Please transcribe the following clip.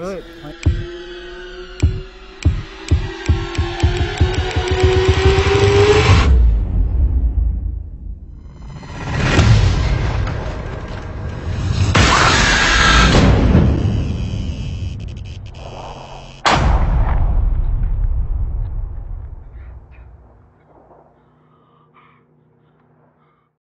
Wait.